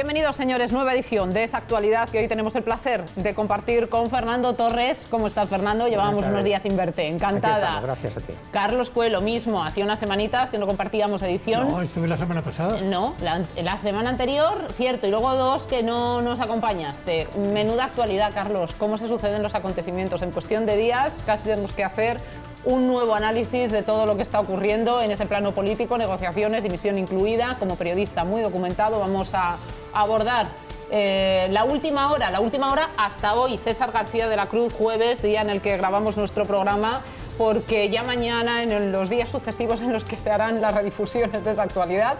Bienvenidos, señores, nueva edición de esa actualidad que hoy tenemos el placer de compartir con Fernando Torres. ¿Cómo estás, Fernando? Llevábamos unos días sin verte. Encantada. gracias a ti. Carlos Cue, lo mismo. Hacía unas semanitas que no compartíamos edición. No, estuve la semana pasada. No, la, semana anterior, cierto, y luego dos que no nos acompañaste. Menuda actualidad, Carlos. ¿Cómo se suceden los acontecimientos? En cuestión de días casi tenemos que hacer un nuevo análisis de todo lo que está ocurriendo en ese plano político, negociaciones, dimisión incluida. Como periodista muy documentado vamos a abordar eh, la última hora, la última hora hasta hoy, César García de la Cruz, jueves, día en el que grabamos nuestro programa, porque ya mañana, en los días sucesivos en los que se harán las redifusiones de esa actualidad,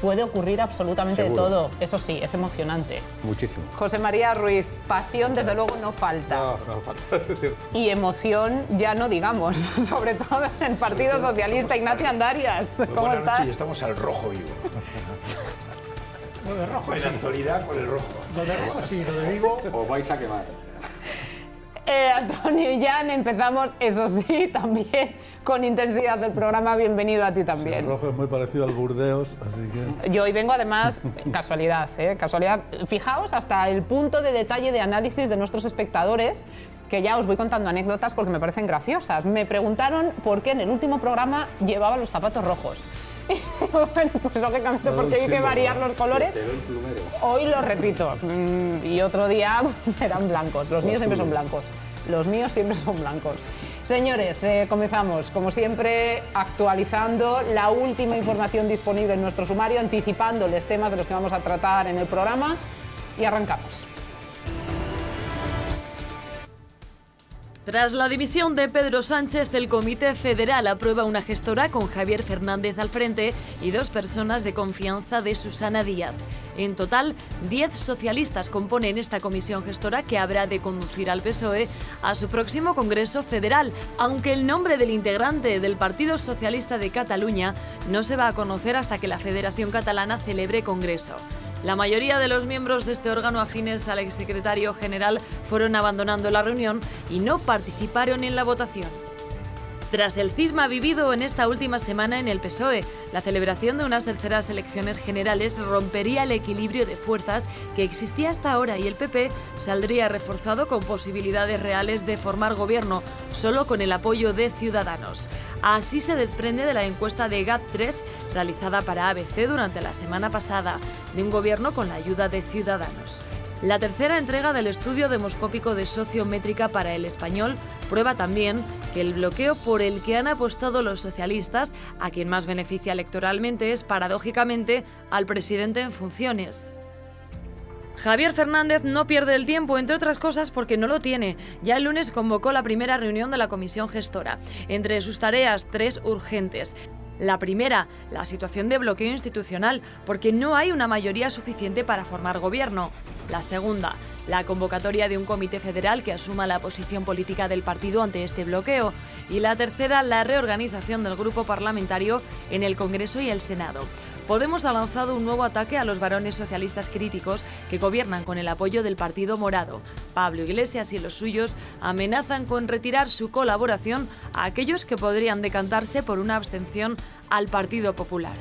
puede ocurrir absolutamente de todo. Eso sí, es emocionante. Muchísimo. José María Ruiz, pasión desde luego no falta. No, no falta. Y emoción ya no digamos, sobre todo en el Partido Socialista. Ignacio Andarias, ¿cómo estás? estamos al rojo vivo. Lo de rojo. En la actualidad con el rojo. Lo de rojo sí, lo de vivo. Os vais a quemar. Eh, Antonio y Jan, empezamos, eso sí, también con intensidad del programa. Bienvenido a ti también. el rojo es muy parecido al Burdeos, así que... Yo hoy vengo además, casualidad, ¿eh? casualidad. Fijaos hasta el punto de detalle de análisis de nuestros espectadores que ya os voy contando anécdotas porque me parecen graciosas. Me preguntaron por qué en el último programa llevaba los zapatos rojos. bueno, pues lógicamente porque hay que variar los colores. Hoy lo repito. Mm, y otro día pues, serán blancos. Los míos siempre son blancos. Los míos siempre son blancos. Señores, eh, comenzamos, como siempre, actualizando la última información disponible en nuestro sumario, anticipándoles temas de los que vamos a tratar en el programa y arrancamos. Tras la dimisión de Pedro Sánchez, el Comité Federal aprueba una gestora con Javier Fernández al frente y dos personas de confianza de Susana Díaz. En total, 10 socialistas componen esta comisión gestora que habrá de conducir al PSOE a su próximo Congreso Federal, aunque el nombre del integrante del Partido Socialista de Cataluña no se va a conocer hasta que la Federación Catalana celebre Congreso. La mayoría de los miembros de este órgano afines al exsecretario general fueron abandonando la reunión y no participaron en la votación. Tras el cisma vivido en esta última semana en el PSOE, la celebración de unas terceras elecciones generales rompería el equilibrio de fuerzas que existía hasta ahora y el PP saldría reforzado con posibilidades reales de formar gobierno, solo con el apoyo de Ciudadanos. Así se desprende de la encuesta de GAT3 realizada para ABC durante la semana pasada, de un gobierno con la ayuda de Ciudadanos. La tercera entrega del estudio demoscópico de sociométrica para el español prueba también que el bloqueo por el que han apostado los socialistas, a quien más beneficia electoralmente, es paradójicamente al presidente en funciones. Javier Fernández no pierde el tiempo, entre otras cosas porque no lo tiene. Ya el lunes convocó la primera reunión de la comisión gestora. Entre sus tareas, tres urgentes. La primera, la situación de bloqueo institucional, porque no hay una mayoría suficiente para formar gobierno. La segunda, la convocatoria de un comité federal que asuma la posición política del partido ante este bloqueo. Y la tercera, la reorganización del grupo parlamentario en el Congreso y el Senado. Podemos ha lanzado un nuevo ataque a los varones socialistas críticos que gobiernan con el apoyo del Partido Morado. Pablo Iglesias y los suyos amenazan con retirar su colaboración a aquellos que podrían decantarse por una abstención al Partido Popular.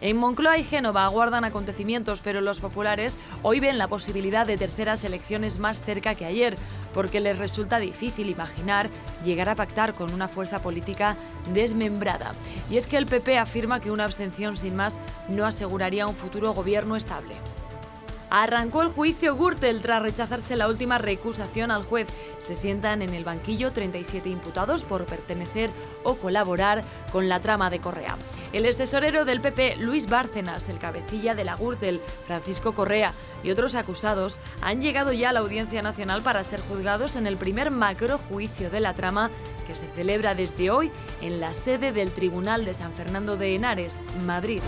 En Moncloa y Génova aguardan acontecimientos, pero los populares hoy ven la posibilidad de terceras elecciones más cerca que ayer, porque les resulta difícil imaginar llegar a pactar con una fuerza política desmembrada. Y es que el PP afirma que una abstención sin más no aseguraría un futuro gobierno estable. Arrancó el juicio Gürtel tras rechazarse la última recusación al juez. Se sientan en el banquillo 37 imputados por pertenecer o colaborar con la trama de Correa. El ex tesorero del PP, Luis Bárcenas, el cabecilla de la Gürtel, Francisco Correa y otros acusados han llegado ya a la Audiencia Nacional para ser juzgados en el primer macro juicio de la trama que se celebra desde hoy en la sede del Tribunal de San Fernando de Henares, Madrid.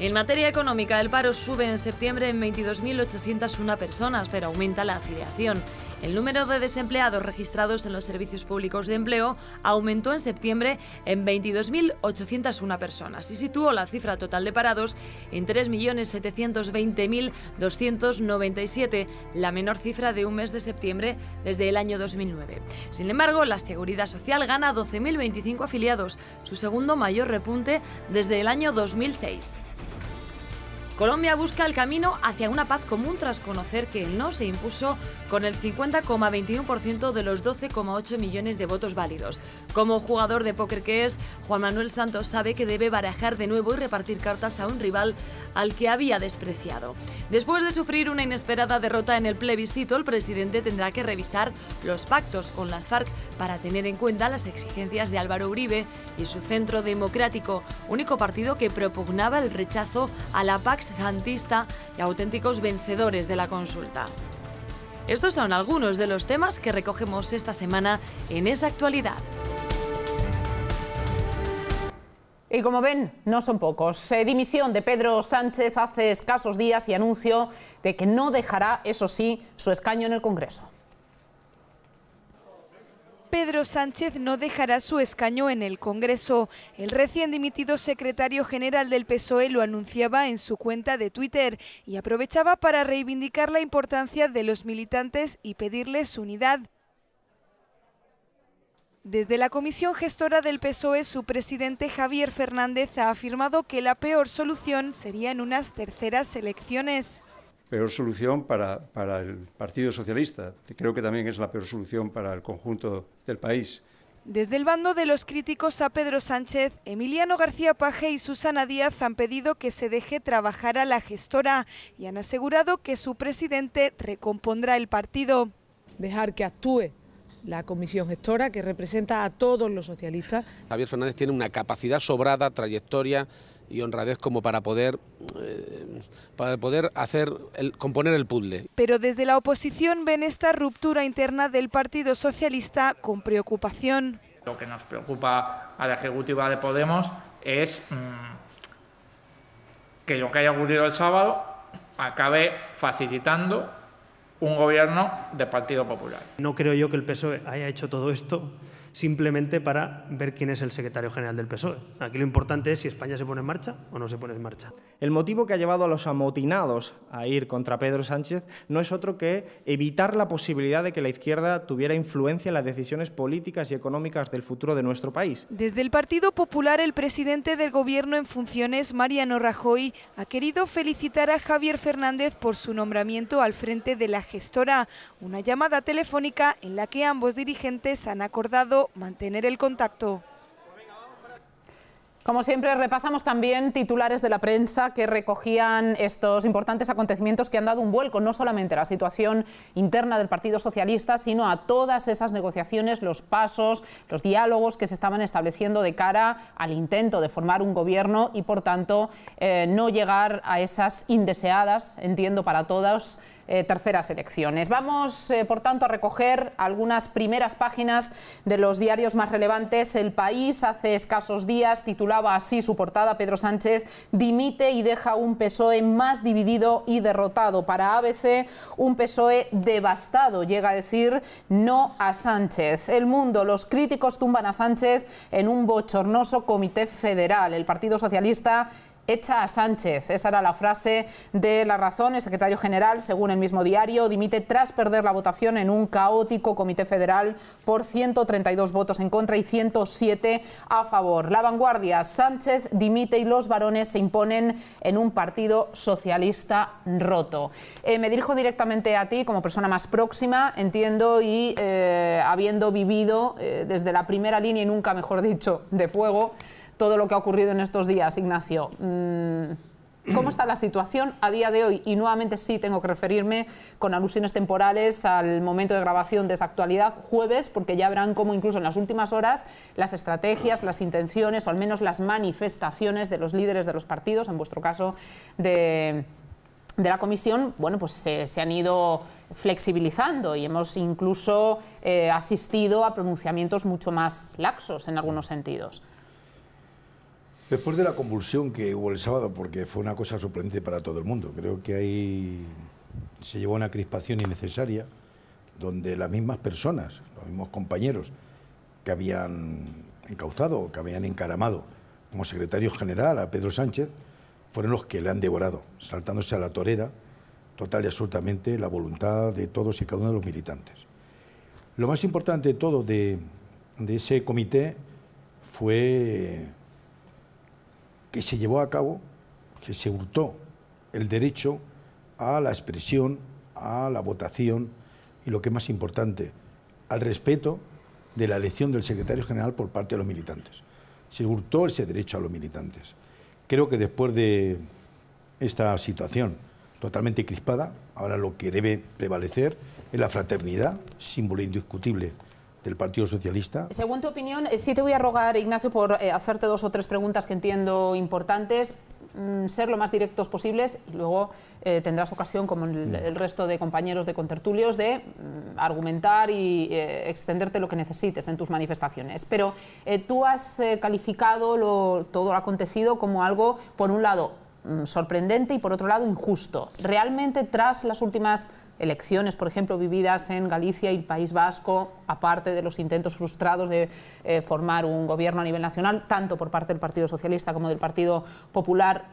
En materia económica, el paro sube en septiembre en 22.801 personas, pero aumenta la afiliación. El número de desempleados registrados en los servicios públicos de empleo aumentó en septiembre en 22.801 personas y situó la cifra total de parados en 3.720.297, la menor cifra de un mes de septiembre desde el año 2009. Sin embargo, la Seguridad Social gana 12.025 afiliados, su segundo mayor repunte desde el año 2006. Colombia busca el camino hacia una paz común tras conocer que el no se impuso con el 50,21% de los 12,8 millones de votos válidos. Como jugador de póker que es, Juan Manuel Santos sabe que debe barajar de nuevo y repartir cartas a un rival al que había despreciado. Después de sufrir una inesperada derrota en el plebiscito, el presidente tendrá que revisar los pactos con las FARC para tener en cuenta las exigencias de Álvaro Uribe y su Centro Democrático, único partido que propugnaba el rechazo a la Pax Santista y auténticos vencedores de la consulta. Estos son algunos de los temas que recogemos esta semana en esa actualidad. Y como ven, no son pocos. Eh, dimisión de Pedro Sánchez hace escasos días y anuncio de que no dejará, eso sí, su escaño en el Congreso. Pedro Sánchez no dejará su escaño en el Congreso. El recién dimitido secretario general del PSOE lo anunciaba en su cuenta de Twitter y aprovechaba para reivindicar la importancia de los militantes y pedirles unidad. Desde la comisión gestora del PSOE, su presidente Javier Fernández ha afirmado que la peor solución sería en unas terceras elecciones peor solución para, para, el Partido Socialista. Creo que también es la peor solución para el conjunto del país. Desde el bando de los críticos a Pedro Sánchez, Emiliano García Paje y Susana Díaz han pedido que se deje trabajar a la gestora y han asegurado que su presidente recompondrá el partido. Dejar que actúe la comisión gestora que representa a todos los socialistas. Javier Fernández tiene una capacidad sobrada, trayectoria y honradez como para poder, eh, para poder hacer el, componer el puzzle. Pero desde la oposición ven esta ruptura interna del Partido Socialista con preocupación. Lo que nos preocupa a la ejecutiva de Podemos es mmm, que lo que haya ocurrido el sábado acabe facilitando un gobierno de Partido Popular. No creo yo que el PSOE haya hecho todo esto simplemente para ver quién es el secretario general del PSOE. Aquí lo importante es si España se pone en marcha o no se pone en marcha. El motivo que ha llevado a los amotinados a ir contra Pedro Sánchez no es otro que evitar la posibilidad de que la izquierda tuviera influencia en las decisiones políticas y económicas del futuro de nuestro país. Desde el Partido Popular, el presidente del Gobierno en funciones, Mariano Rajoy, ha querido felicitar a Javier Fernández por su nombramiento al frente de la gestora, una llamada telefónica en la que ambos dirigentes han acordado mantener el contacto. Como siempre, repasamos también titulares de la prensa que recogían estos importantes acontecimientos que han dado un vuelco no solamente a la situación interna del Partido Socialista, sino a todas esas negociaciones, los pasos, los diálogos que se estaban estableciendo de cara al intento de formar un gobierno y, por tanto, eh, no llegar a esas indeseadas, entiendo para todos, eh, terceras elecciones. Vamos, eh, por tanto, a recoger algunas primeras páginas de los diarios más relevantes. El País hace escasos días titulaba así su portada, Pedro Sánchez dimite y deja un PSOE más dividido y derrotado. Para ABC, un PSOE devastado, llega a decir no a Sánchez. El mundo, los críticos tumban a Sánchez en un bochornoso comité federal. El Partido Socialista Echa a Sánchez. Esa era la frase de La Razón. El secretario general, según el mismo diario, dimite tras perder la votación en un caótico comité federal por 132 votos en contra y 107 a favor. La vanguardia, Sánchez dimite y los varones se imponen en un partido socialista roto. Eh, me dirijo directamente a ti como persona más próxima, entiendo, y eh, habiendo vivido eh, desde la primera línea y nunca, mejor dicho, de fuego todo lo que ha ocurrido en estos días, Ignacio. Mm, ¿Cómo está la situación a día de hoy? Y nuevamente sí tengo que referirme con alusiones temporales al momento de grabación de esa actualidad, jueves, porque ya verán cómo incluso en las últimas horas las estrategias, las intenciones o al menos las manifestaciones de los líderes de los partidos, en vuestro caso de, la comisión, bueno, pues se, han ido flexibilizando y hemos incluso eh, asistido a pronunciamientos mucho más laxos en algunos sentidos. Después de la convulsión que hubo el sábado, porque fue una cosa sorprendente para todo el mundo, creo que ahí se llevó una crispación innecesaria, donde las mismas personas, los mismos compañeros que habían encauzado, que habían encaramado como secretario general a Pedro Sánchez, fueron los que le han devorado, saltándose a la torera total y absolutamente la voluntad de todos y cada uno de los militantes. Lo más importante de todo de, de ese comité fue que se llevó a cabo, que se hurtó el derecho a la expresión, a la votación y lo que es más importante, al respeto de la elección del secretario general por parte de los militantes. Se hurtó ese derecho a los militantes. Creo que después de esta situación totalmente crispada, ahora lo que debe prevalecer es la fraternidad, símbolo indiscutible del Partido Socialista. Según tu opinión, eh, sí te voy a rogar, Ignacio, por eh, hacerte dos o tres preguntas que entiendo importantes, mm, ser lo más directos posibles y luego eh, tendrás ocasión, como el, el resto de compañeros de contertulios, de mm, argumentar y eh, extenderte lo que necesites en tus manifestaciones. Pero tú has calificado lo- todo lo acontecido como algo, por un lado, mm, sorprendente y por otro lado, injusto. ¿Realmente tras las últimas elecciones, por ejemplo, vividas en Galicia y el País Vasco, aparte de los intentos frustrados de eh, formar un gobierno a nivel nacional, tanto por parte del Partido Socialista como del Partido Popular,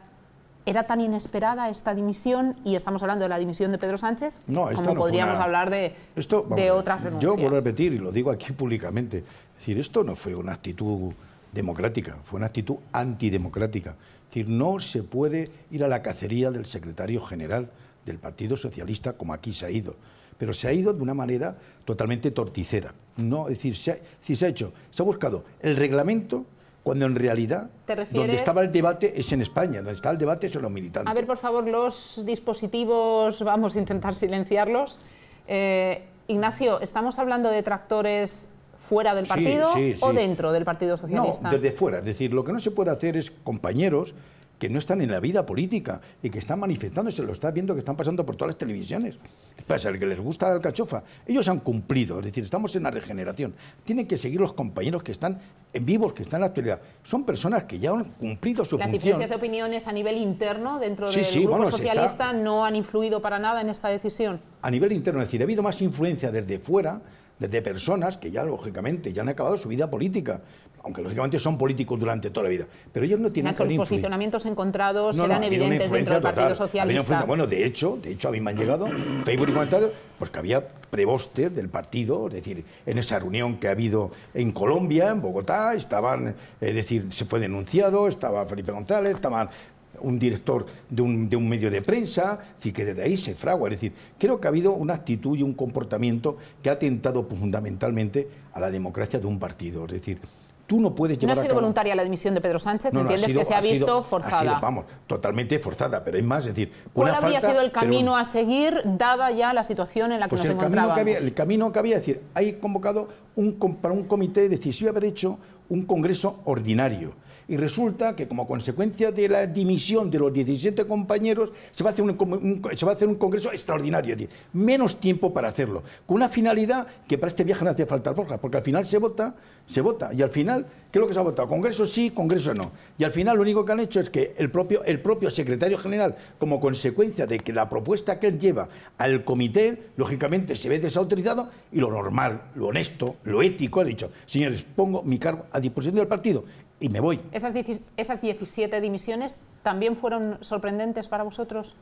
¿era tan inesperada esta dimisión? Y estamos hablando de la dimisión de Pedro Sánchez, No, esto como no podríamos una- hablar de, Esto, vamos de otras renuncias. Yo vuelvo a repetir y lo digo aquí públicamente. Es decir, esto no fue una actitud democrática, fue una actitud antidemocrática. Es decir, no se puede ir a la cacería del secretario general del Partido Socialista como aquí se ha ido. Pero se ha ido de una manera totalmente torticera. No, es decir, se ha, decir, se ha hecho, se ha buscado el reglamento cuando en realidad ¿Te donde estaba el debate es en España, donde está el debate es en los militantes. A ver, por favor, los dispositivos, vamos a intentar silenciarlos. Eh, Ignacio, ¿estamos hablando de tractores fuera del Sí, partido sí, o dentro del Partido Socialista? No, desde fuera. Es decir, lo que no se puede hacer es compañeros que no están en la vida política y que están manifestándose, lo está viendo que están pasando por todas las televisiones. Pasa el que les gusta la alcachofa. Ellos han cumplido, es decir, estamos en la regeneración. Tienen que seguir los compañeros que están en vivos, que están en la actualidad. Son personas que ya han cumplido su Las función. diferencias de opiniones a nivel interno dentro Sí, del sí, Grupo bueno, se está- Socialista no han influido para nada en esta decisión. a nivel interno, es decir, ha habido más influencia desde fuera, desde personas que ya, lógicamente, ya han acabado su vida política, aunque lógicamente son políticos durante toda la vida, pero ellos no tienen los posicionamientos encontrados No, no, eran evidentes dentro del Partido Socialista. Bueno, de hecho, de hecho, a mí me han llegado Facebook y comentarios, pues que había prebostes del partido, es decir, en esa reunión que ha habido en Colombia, en Bogotá, estaban, es decir, se fue denunciado, estaba Felipe González, estaban un director de un, de un medio de prensa, decir, que desde ahí se fragua. Es decir, creo que ha habido una actitud y un comportamiento que ha atentado fundamentalmente a la democracia de un partido. Es decir, tú no puedes No llevar ha a sido cabo... voluntaria la dimisión de Pedro Sánchez, No, no, ha entiendes sido- que se ha ha sido- visto ha forzada. sido, vamos, totalmente forzada, pero es más, es decir, ¿Cuál una habría falta, sido el pero- camino a seguir dada ya la situación en la que pues nos el camino, encontrábamos? que había, el camino que había, es decir, hay convocado un, para un comité, a haber hecho un congreso ordinario. Y resulta que como consecuencia de la dimisión de los 17 compañeros, se va a hacer un, se va a hacer un congreso extraordinario, es decir, menos tiempo para hacerlo, con una finalidad que para este viaje no hacía falta alforjas, porque al final se vota, se vota, y al final, ¿qué es lo que se ha votado? Congreso sí, congreso no. Y al final lo único que han hecho es que el propio, el propio secretario general, como consecuencia de que la propuesta que él lleva al comité, lógicamente se ve desautorizado, y lo normal, lo honesto, lo ético, ha dicho, señores, pongo mi cargo a disposición del partido y me voy. ¿Esas, ¿Esas 17 dimisiones también fueron sorprendentes para vosotros?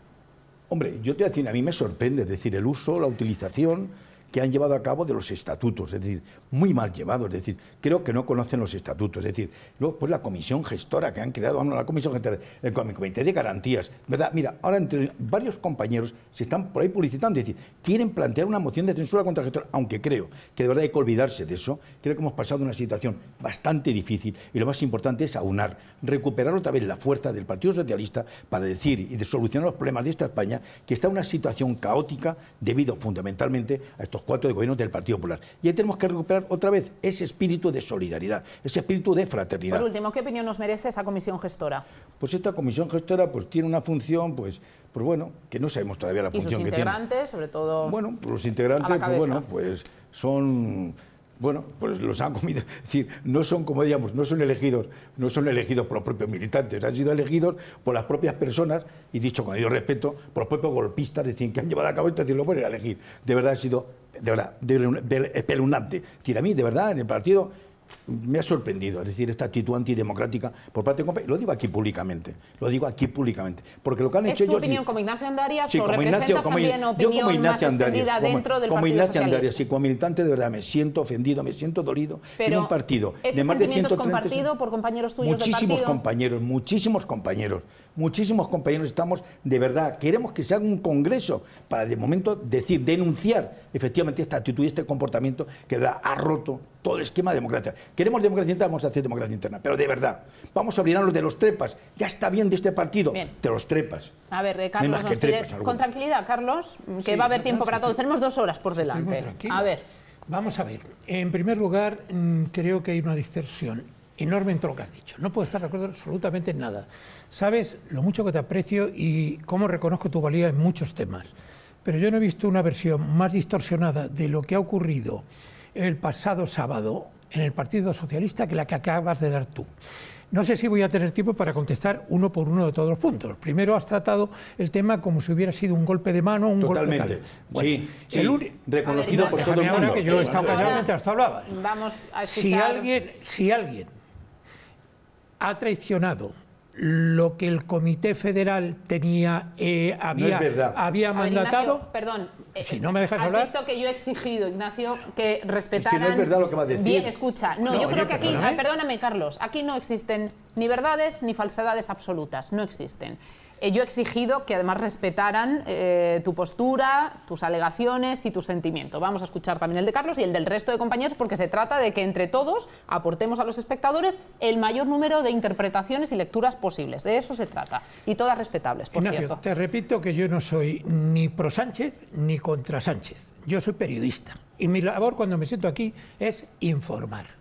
Hombre, yo te voy a decir, a mí me sorprende, es decir, el uso, la utilización que han llevado a cabo de los estatutos, es decir, muy mal llevados, es decir, creo que no conocen los estatutos, es decir, luego pues la comisión gestora que han creado, bueno, la comisión gestora, el com- comité de garantías, ¿verdad? Mira, ahora entre varios compañeros se están por ahí publicitando, es decir, quieren plantear una moción de censura contra el gestor, aunque creo que de verdad hay que olvidarse de eso, creo que hemos pasado una situación bastante difícil y lo más importante es aunar, recuperar otra vez la fuerza del Partido Socialista para decir y de solucionar los problemas de esta España, que está en una situación caótica debido fundamentalmente a estos cuatro de gobiernos del Partido Popular. Y ahí tenemos que recuperar otra vez ese espíritu de solidaridad, ese espíritu de fraternidad. Por último, ¿qué opinión nos merece esa comisión gestora? Pues esta comisión gestora pues tiene una función, pues, pues bueno, que no sabemos todavía la Y sus función que tiene. integrantes, sobre todo... Bueno, pues los integrantes, pues bueno, pues son bueno, pues los han comido, es decir, no son como digamos, no son elegidos, no son elegidos por los propios militantes, han sido elegidos por las propias personas y dicho con ello respeto, por los propios golpistas, es decir, que han llevado a cabo esto, es decir, lo pueden elegir. De verdad ha sido, de verdad, espeluznante. Es decir, a mí, de verdad, en el partido me ha sorprendido, es decir, esta actitud antidemocrática por parte de compañeros. Lo digo aquí públicamente, lo digo aquí públicamente, porque lo que han ¿Es hecho tu ellos... opinión como Ignacio Andarias Sí, o como Ignacio, como, también yo como Ignacio más Andarias, como, dentro del como Partido Ignacio Socialista? Andarias y como militante de verdad me siento ofendido, me siento dolido en un partido ¿ese de más de sentimiento es 130 compartido por compañeros tuyos muchísimos compañeros, muchísimos compañeros, muchísimos compañeros estamos de verdad, queremos que se haga un congreso para de momento decir, denunciar efectivamente esta actitud y este comportamiento que da, ha roto todo el esquema de democracia. Queremos democracia interna, vamos a hacer democracia interna, pero de verdad, vamos a olvidarnos de los trepas, ya está bien de este partido, Bien. de los trepas. A ver, eh, Carlos, nos pide- trepas, algunos. con tranquilidad, Carlos, que Sí, va a haber tiempo no, para sí, todos. estoy- Tenemos dos horas por Estoy muy delante. A ver, Vamos a ver. En primer lugar, mm, creo que hay una distorsión enorme en todo lo que has dicho. No puedo estar de acuerdo absolutamente en nada. Sabes lo mucho que te aprecio y cómo reconozco tu valía en muchos temas. Pero yo no he visto una versión más distorsionada de lo que ha ocurrido el pasado sábado en el Partido Socialista que la que acabas de dar tú. No sé si voy a tener tiempo para contestar uno por uno de todos los puntos. Primero has tratado el tema como si hubiera sido un golpe de mano, un Totalmente. golpe tal. Bueno, sí, sí, el reconocido ver, por todo el ahora mundo. que yo he Sí, estado vale, callado vale. mientras tú hablabas. vamos a escuchar. Si alguien, si alguien ha traicionado lo que el Comité Federal tenía, eh, había, es había mandatado, Ignacio, perdón. eh, Si no me dejas has hablar. visto que yo he exigido, Ignacio, que respetaran... es verdad lo que va a decir. Bien, escucha. No, No, yo oye, creo que aquí... perdóname. ah, Perdóname, Carlos. Aquí no existen ni verdades ni falsedades absolutas. No existen. Eh, yo he exigido que además respetaran eh, tu postura, tus alegaciones y tu sentimiento. Vamos a escuchar también el de Carlos y el del resto de compañeros porque se trata de que entre todos aportemos a los espectadores el mayor número de interpretaciones y lecturas posibles. De eso se trata. Y todas respetables, por Ignacio, cierto. te repito que yo no soy ni pro Sánchez ni contra Sánchez. Yo soy periodista y mi labor cuando me siento aquí es informar.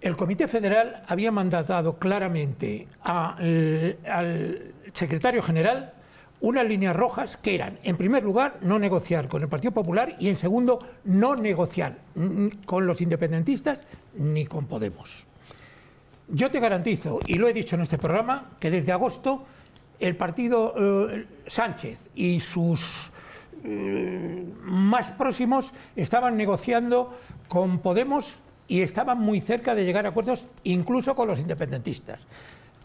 El Comité Federal había mandatado claramente al, secretario general unas líneas rojas que eran, en primer lugar, no negociar con el Partido Popular y, en segundo, no negociar con los independentistas ni con Podemos. Yo te garantizo, y lo he dicho en este programa, que desde agosto el partido eh, Sánchez y sus eh, más próximos estaban negociando con Podemos y estaban muy cerca de llegar a acuerdos incluso con los independentistas,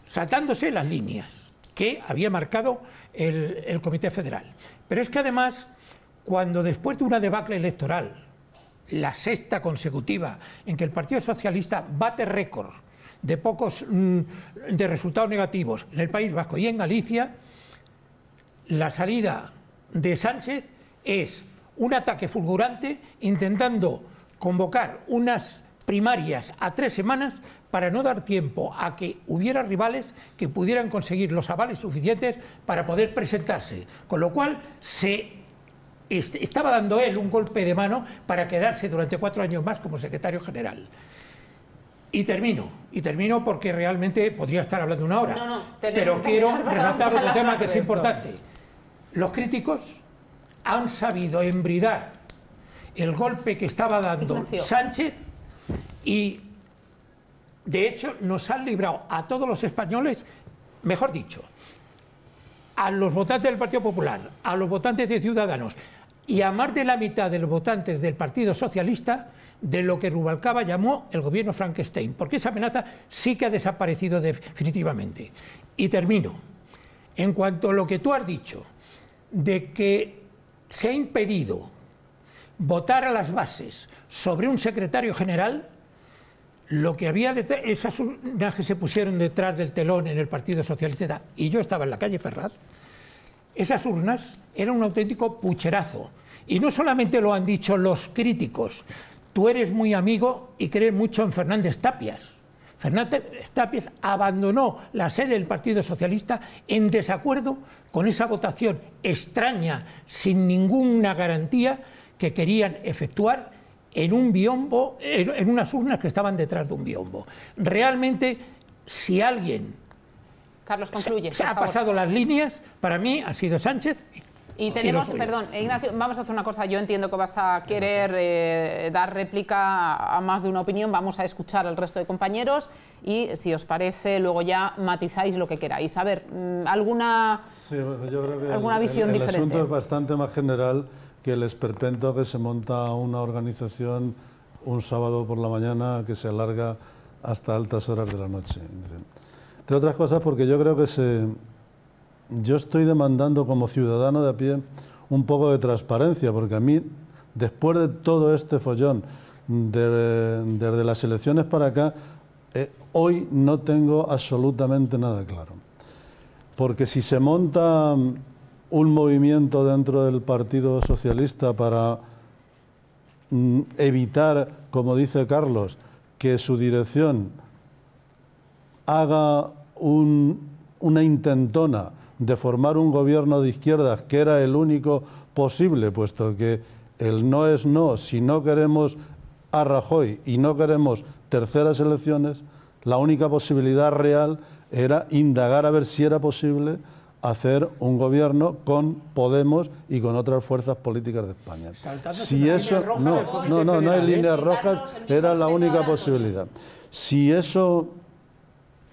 saltándose las líneas que había marcado el, el Comité Federal. Pero es que además, cuando después de una debacle electoral, la sexta consecutiva, en que el Partido Socialista bate récord de pocos mm, de resultados negativos en el País Vasco y en Galicia, la salida de Sánchez es un ataque fulgurante intentando convocar unas primarias a tres semanas para no dar tiempo a que hubiera rivales que pudieran conseguir los avales suficientes para poder presentarse. Con lo cual se est- estaba dando él un golpe de mano para quedarse durante cuatro años más como secretario general. Y termino, y termino porque realmente podría estar hablando una hora. No, no, tenemos pero quiero resaltar otro tema que es importante. Los críticos han sabido embridar el golpe que estaba dando Ignacio. Sánchez y, de hecho, nos han librado a todos los españoles, mejor dicho, a los votantes del Partido Popular, a los votantes de Ciudadanos y a más de la mitad de los votantes del Partido Socialista de lo que Rubalcaba llamó el gobierno Frankenstein, porque esa amenaza sí que ha desaparecido definitivamente. Y termino. En cuanto a lo que tú has dicho, de que se ha impedido votar a las bases sobre un secretario general, lo que había detrás, esas urnas que se pusieron detrás del telón en el Partido Socialista, y yo estaba en la calle Ferraz, esas urnas eran un auténtico pucherazo. Y no solamente lo han dicho los críticos, tú eres muy amigo y crees mucho en Fernández Tapias. Fernández Tapias abandonó la sede del Partido Socialista en desacuerdo con esa votación extraña, sin ninguna garantía, que querían efectuar en un biombo, en en unas urnas que estaban detrás de un biombo. Realmente, si alguien Carlos, concluye. se ha favor. pasado las líneas, para mí ha sido Sánchez. Y tenemos, perdón, Ignacio, vamos a hacer una cosa. Yo entiendo que vas a querer eh, dar réplica a más de una opinión. Vamos a escuchar al resto de compañeros y, si os parece, luego ya matizáis lo que queráis. A ver, mm, ¿alguna Sí, bueno, yo creo que ¿Alguna el, visión el- el diferente? asunto es bastante más general que el esperpento que se monta una organización un sábado por la mañana que se alarga hasta altas horas de la noche. Entre otras cosas porque yo creo que se, yo estoy demandando como ciudadano de a pie un poco de transparencia, porque a mí, después de todo este follón, desde las elecciones para acá, eh, hoy no tengo absolutamente nada claro. Porque si se monta un movimiento dentro del Partido Socialista para mm, evitar, como dice Carlos, que su dirección haga una intentona de formar un gobierno de izquierdas, que era el único posible, puesto que el no es no, si no queremos a Rajoy y no queremos terceras elecciones, la única posibilidad real era indagar a ver si era posible hacer un gobierno con Podemos y con otras fuerzas políticas de España. Si eso no, no, no, no hay líneas rojas, era la única posibilidad. Si eso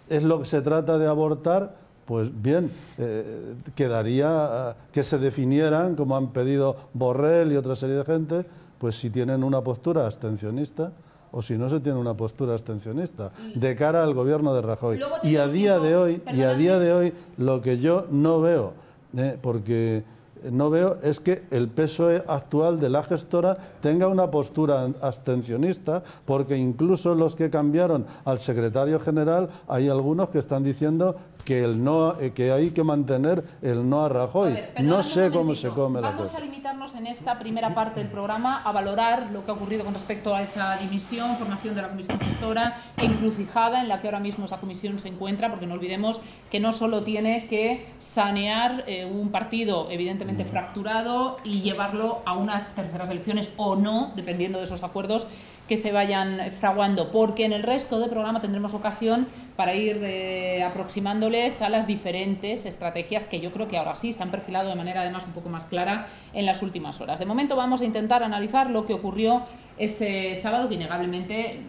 es lo que se trata de abortar, pues bien, eh, quedaría eh, que se definieran, como han pedido Borrell y otra serie de gente, pues si tienen una postura abstencionista o si no se tiene una postura abstencionista de cara al gobierno de Rajoy. Y a día de hoy, y a día de hoy, lo que yo no veo, eh, porque no veo es que el PSOE actual de la gestora tenga una postura abstencionista, porque incluso los que cambiaron al secretario general, hay algunos que están diciendo que, el no, eh, que hay que mantener el no a Rajoy. no sé cómo se come la cosa. Vamos a limitarnos en esta primera parte del programa a valorar lo que ha ocurrido con respecto a esa dimisión, formación de la comisión gestora, encrucijada en la que ahora mismo esa comisión se encuentra, porque no olvidemos que no solo tiene que sanear eh, un partido evidentemente fracturado y llevarlo a unas terceras elecciones o no, dependiendo de esos acuerdos que se vayan fraguando, porque en el resto del programa tendremos ocasión para ir eh, aproximándoles a las diferentes estrategias que yo creo que ahora sí se han perfilado de manera además un poco más clara en las últimas horas. De momento vamos a intentar analizar lo que ocurrió ese sábado, que innegablemente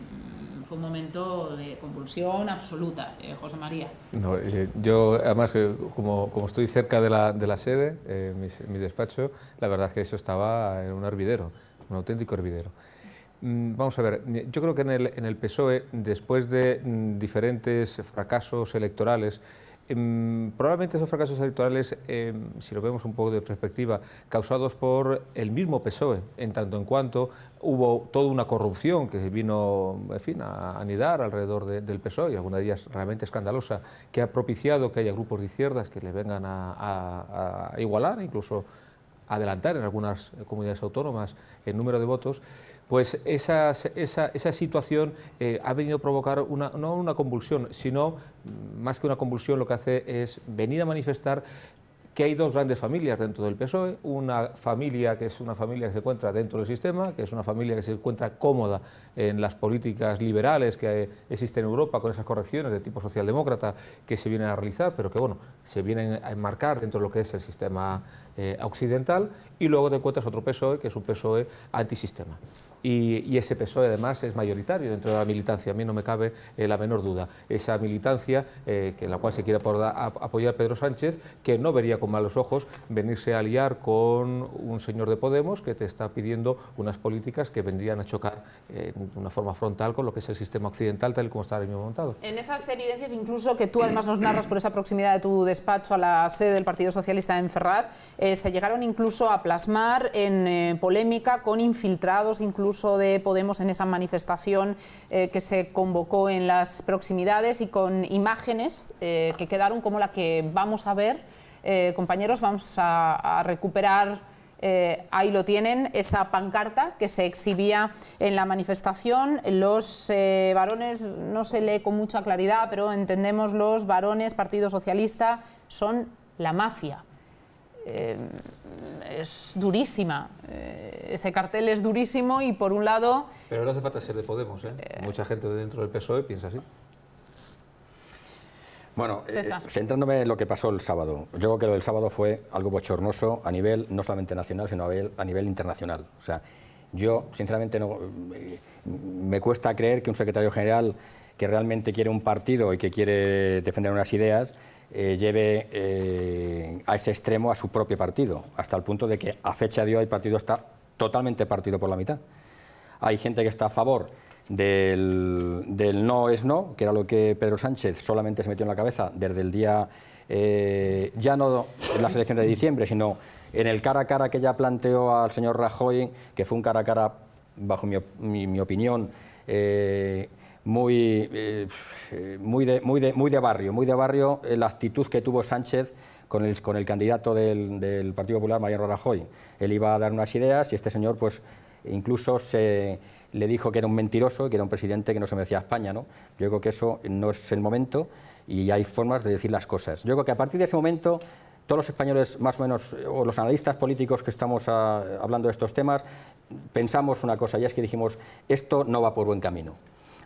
un momento de convulsión absoluta, eh, José María. Eh, yo, además, como, como, estoy cerca de la, de la sede, mi, despacho, la verdad es que eso estaba en un hervidero, un auténtico hervidero. Mm, vamos a ver, yo creo que en el, en el PSOE, después de mm, diferentes fracasos electorales, probablemente esos fracasos electorales, em, si lo vemos un poco de perspectiva, causados por el mismo PSOE, en tanto en cuanto hubo toda una corrupción que vino en fin, a anidar alrededor del PSOE, alguna de ellas realmente escandalosa, que ha propiciado que haya grupos de izquierdas que le vengan a, a igualar, incluso adelantar en algunas comunidades autónomas el número de votos pues esa, esa, situación eh, ha venido a provocar una, no una convulsión, sino mm, más que una convulsión lo que hace es venir a manifestar que hay dos grandes familias dentro del PSOE, una familia que es una familia que se encuentra dentro del sistema, que es una familia que se encuentra cómoda en las políticas liberales que existen en Europa con esas correcciones de tipo socialdemócrata que se vienen a realizar, pero que bueno, se vienen a enmarcar dentro de lo que es el sistema eh, occidental, y luego te encuentras otro PSOE que es un PSOE antisistema y, ese PSOE además es mayoritario dentro de la militancia, a mí no me cabe eh, la menor duda. Esa militancia, eh, que en la cual se quiere apoyar Pedro Sánchez, que no vería con malos ojos venirse a liar con un señor de Podemos que te está pidiendo unas políticas que vendrían a chocar eh, de una forma frontal con lo que es el sistema occidental tal y como está ahora mismo montado. En esas evidencias, incluso que tú además nos narras por esa proximidad de tu despacho a la sede del Partido Socialista en Ferraz, se llegaron incluso a plasmar en polémica con infiltrados incluso uso de Podemos en esa manifestación eh, que se convocó en las proximidades y con imágenes eh, que quedaron como la que vamos a ver. Eh, compañeros, vamos a, recuperar ahí lo tienen, esa pancarta que se exhibía en la manifestación. Los varones, no se lee con mucha claridad, pero entendemos los varones, Partido Socialista, son la mafia. Eh, es durísima. Eh, ese cartel es durísimo y por un lado... Pero no hace falta ser de Podemos, ¿eh? Mucha gente dentro del PSOE piensa así. Bueno, centrándome en lo que pasó el sábado, yo creo que lo del sábado fue algo bochornoso a nivel no solamente nacional, sino a nivel, internacional. O sea, yo sinceramente no, me cuesta creer que un secretario general que realmente quiere un partido y que quiere defender unas ideas, eh, lleve eh, a ese extremo a su propio partido, hasta el punto de que a fecha de hoy el partido está totalmente partido por la mitad. hay gente que está a favor del, del no es no, que era lo que Pedro Sánchez solamente se metió en la cabeza desde el día, eh, ya no en las elecciones de diciembre, sino en el cara a cara que ya planteó al señor Rajoy, que fue un cara a cara, bajo mi, mi- opinión, muy, eh, muy, de, muy, de, muy de barrio, muy de barrio eh, la actitud que tuvo Sánchez con el, con el candidato del, del Partido Popular, Mariano Rajoy. Él iba a dar unas ideas y este señor, pues, incluso se, le dijo que era un mentiroso y que era un presidente que no se merecía a España. ¿no? Yo creo que eso no es el momento y hay formas de decir las cosas. Yo creo que a partir de ese momento todos los españoles, más o menos, o los analistas políticos que estamos ah, hablando de estos temas, pensamos una cosa, y es que dijimos, esto no va por buen camino.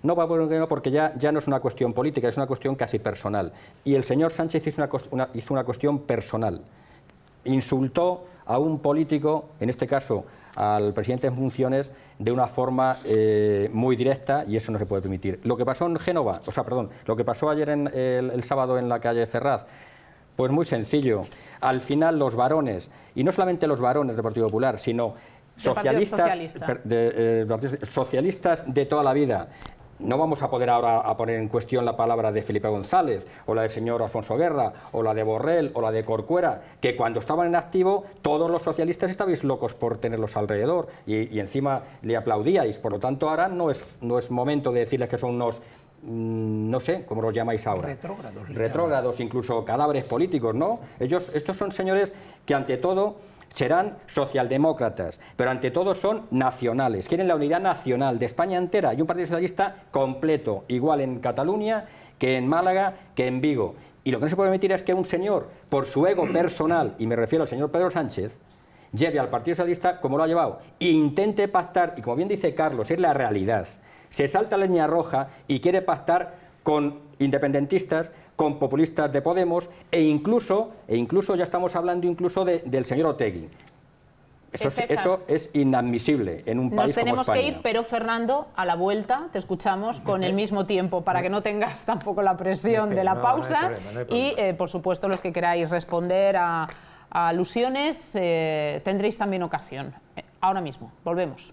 No va por buen camino porque ya, ya no es una cuestión política, es una cuestión casi personal. Y el señor Sánchez hizo una, cos- una- hizo una cuestión personal. Insultó a un político, en este caso al presidente en funciones, de una forma eh, muy directa y eso no se puede permitir. Lo que pasó en Génova, o sea, perdón, lo que pasó ayer en, el, el sábado en la calle Ferraz, pues muy sencillo. Al final los varones, y no solamente los varones del Partido Popular, sino socialistas, Socialista. de, eh, socialistas de toda la vida. No vamos a poder ahora a poner en cuestión la palabra de Felipe González, o la del señor Alfonso Guerra, o la de Borrell, o la de Corcuera, que cuando estaban en activo todos los socialistas estabais locos por tenerlos alrededor y, y encima le aplaudíais. Por lo tanto, ahora no es, no es momento de decirles que son unos, mm, no sé, ¿cómo los llamáis ahora? Retrógrados. retrógrados, incluso cadáveres políticos, ¿no? Ellos, estos son señores que ante todo serán socialdemócratas, pero ante todo son nacionales, quieren la unidad nacional de España entera y un Partido Socialista completo, igual en Cataluña que en Málaga, que en Vigo. Y lo que no se puede permitir es que un señor, por su ego personal, y me refiero al señor Pedro Sánchez, lleve al Partido Socialista como lo ha llevado e intente pactar, y como bien dice Carlos, es la realidad, se salta la línea roja y quiere pactar con independentistas, con populistas de Podemos e incluso, e incluso ya estamos hablando incluso de- del señor Otegui. Eso, es, eso es inadmisible en un Nos país como tenemos España. que ir, pero Fernando, a la vuelta te escuchamos con el mismo tiempo para que no tengas tampoco la presión de la No, no hay pausa. problema, no hay y, eh, por supuesto, los que queráis responder a, a alusiones, eh, tendréis también ocasión. Eh, ahora mismo, volvemos.